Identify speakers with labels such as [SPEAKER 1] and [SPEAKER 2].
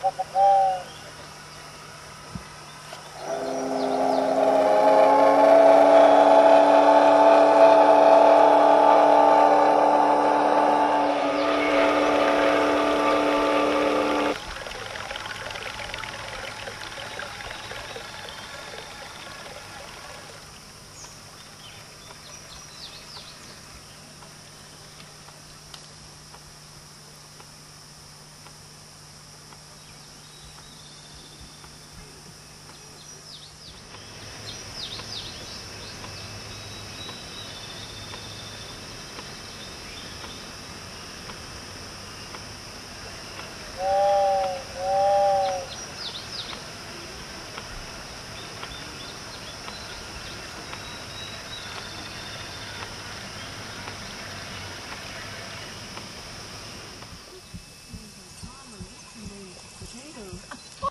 [SPEAKER 1] poco